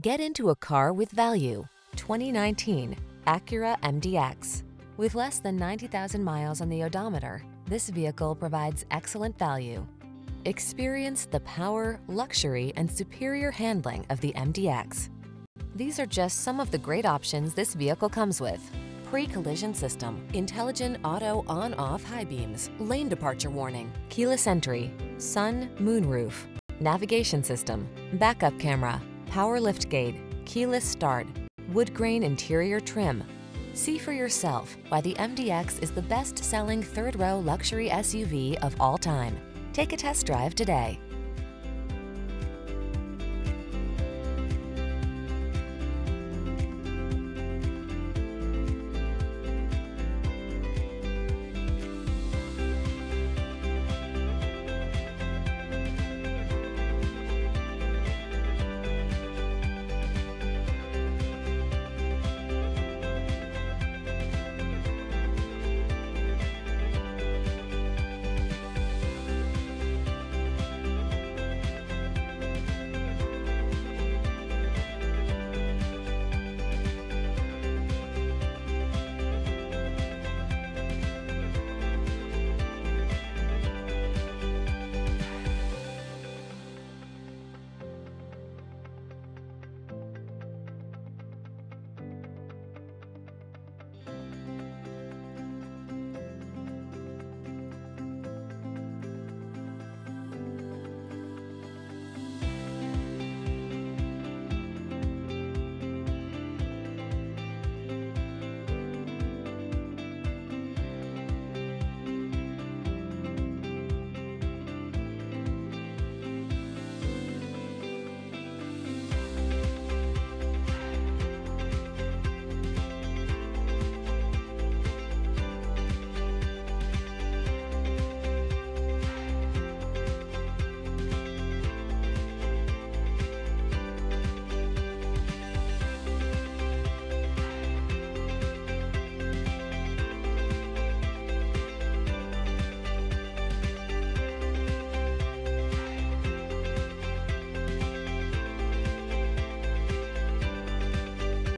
Get into a car with value. 2019 Acura MDX. With less than 90,000 miles on the odometer, this vehicle provides excellent value. Experience the power, luxury, and superior handling of the MDX. These are just some of the great options this vehicle comes with. Pre-collision system, intelligent auto on-off high beams, lane departure warning, keyless entry, sun, moon roof, navigation system, backup camera, power lift gate, keyless start, wood grain interior trim. See for yourself why the MDX is the best-selling third-row luxury SUV of all time. Take a test drive today.